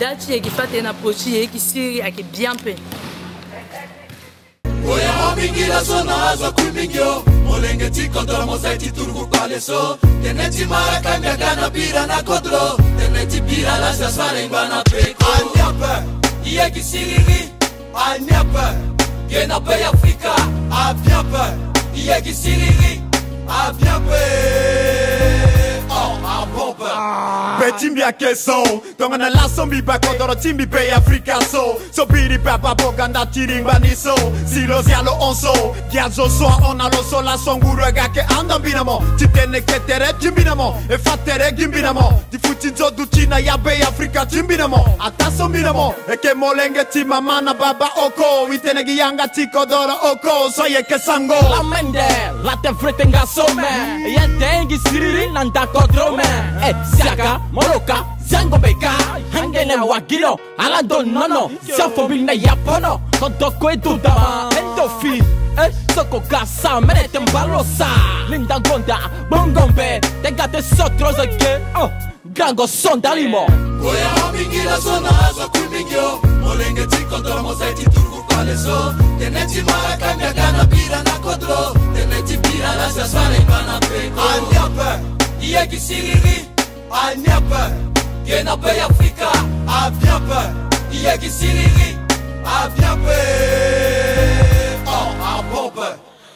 dachi yeke fâ tene na pochi ye yeke siri ayeke bien mpe oyamo mingi laso na azo kui mingi o molenge ti kodro mozai ti turuku kpale so tënë ti mara kambiaka na bira na kodro. Tënë ti bira lasa sarengba na peko. Aniape i yeke siriri. Aniape ye na pei afrika. Abiape i yeke siriri. Abiape pe timbi a keso tongana la sombi pa kodoro timbi pe Africa so. So biri papa pa boka nda tiringba niso si lo si alo onso. Kia zo soa ona lo so la songuru e gake anda binamo ti tene ke tere jimbinamo e fatere gimbinamo. Ti futi zo duchina ya be afrika jimbinamo ata sombinamo e ke molenge ti mama na baba oko. Witene gi yanga ti kodoro oko. So ye ke sango lamende got everything got so man? Yeah siri siriri nanda kodro man. Eh siaka moroka zango beka. Hangene wagiro alando nono Siafobi na yapono. Kodoko edu dama Endo fi eh soko gasa Merete mbalosa. Linda gonda bongombe. Tegate sotroze ke oh Grango son dalimo Koya mabingira sona azo kumingyo Molenge tiko domo zaiti turgu paleso Teneti mara kanya gana bira na kodro abiape abiape oh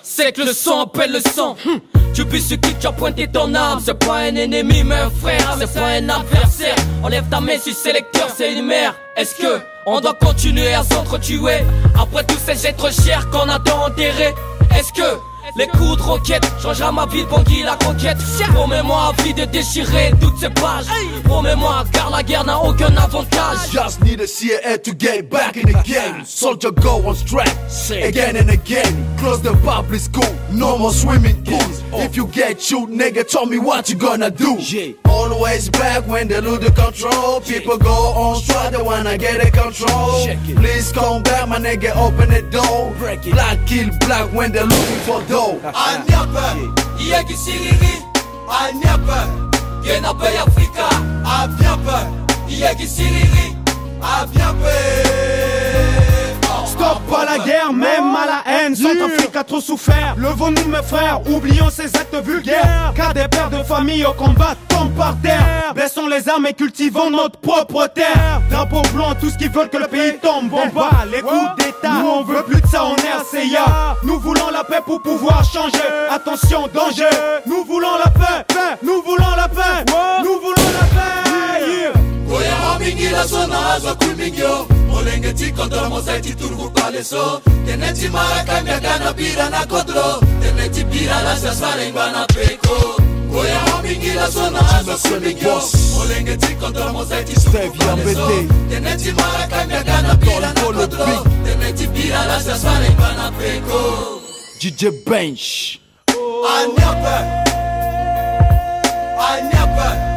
C'est que le sang appelle le sang. Hum. Tu puis ce qui tu as pointé ton arme. C'est pas un ennemi, mais un frère. C'est pas un adversaire. Enlève ta main si c'est lecteur, c'est une mère. Est-ce que on doit continuer à s'entretuer? Après tous ces êtres chers qu'on a tant enterrés Est-ce que les coups de roquette changera ma vie qui la conquête Promets-moi vie de déchirer toutes ces pages Promets-moi car la guerre n'a aucun avantage Just need see it to get back in the game. Soldier go on strike again and again. Close the public school, no more swimming pools. If you get shoot, nigga, tell me what you gonna do. Always back when they lose the control. People go on strike, they wanna get a control. Please come back, my nigga, open the door. Black kill black when they're looking for dough. I aniape iyeki siriri aniape ge na pe afrika abiape iyeki siriri abiape oh, Stop à la guerre, même à la haine. Centrafrique a trop souffert. Levons-nous, mes frères, oublions ces actes vulgaires. Car des pères de famille au combat tombent par terre. Baissons les armes et cultivons notre propre terre. Drapeau blanc, tout ce qui veulent que le pays tombe. On bat les coups d'état. Nous, on veut plus de ça, on est RCA. Nous voulons la paix pour pouvoir changer. Attention, danger. Nous voulons la paix. Nous voulons la paix. Nous voulons la paix. Yeah. kolenge ti kodro mosai ti turgu paleso tene ti mara kambiaka na bira na kodro tene ti bira lasiasarengba na peko. Ngoya mabingila so na azo kulingio olenge ti kodro mosai ti turgu paleso tene ti mara kambiaka na bira na kodro tene ti bira lasiasarengba na peko. DJ Bench. Oh. Anyape. Anyape.